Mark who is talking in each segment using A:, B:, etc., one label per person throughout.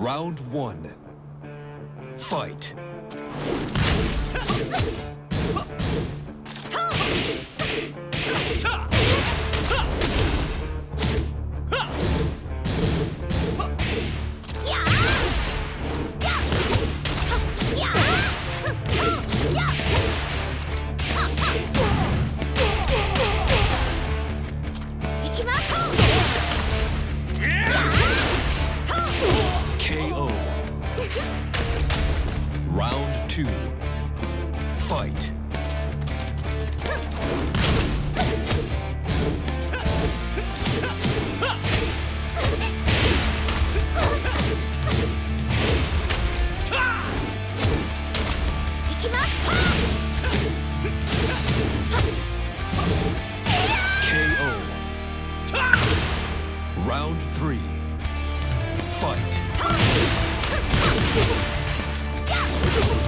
A: Round one. Fight. Round three. Fight.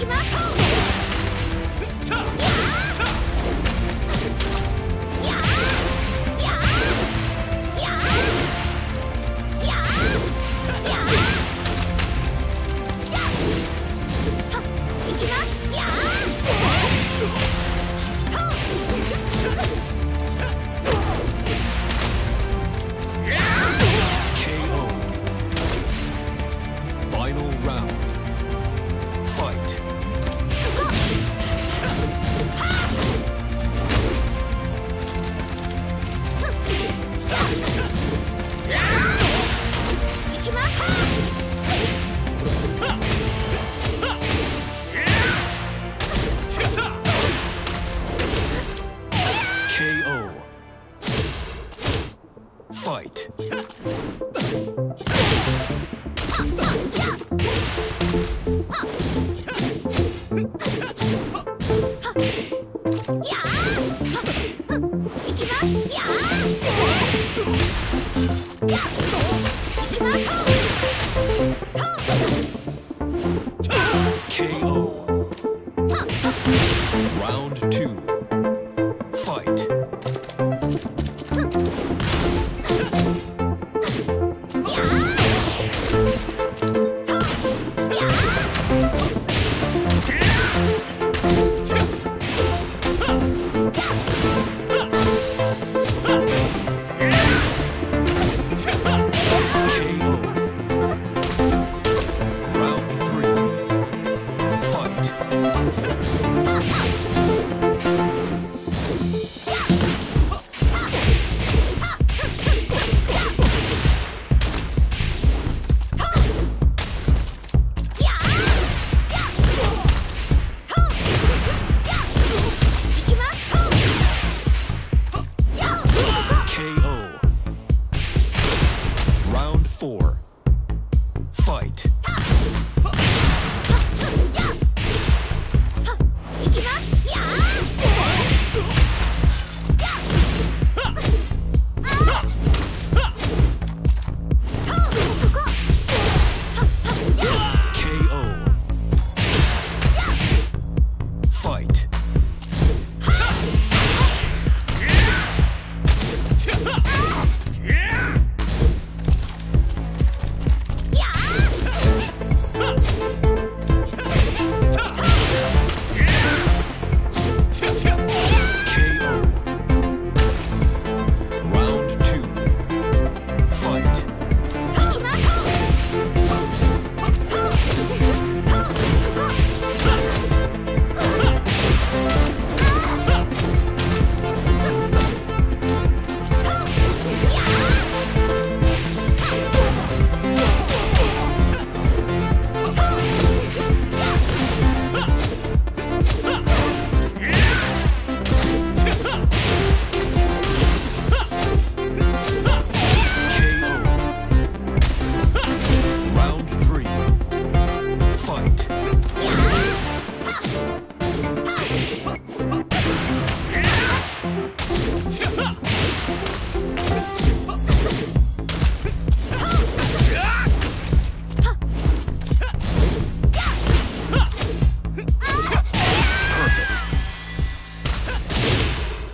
A: きます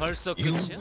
B: 벌써 끝이야?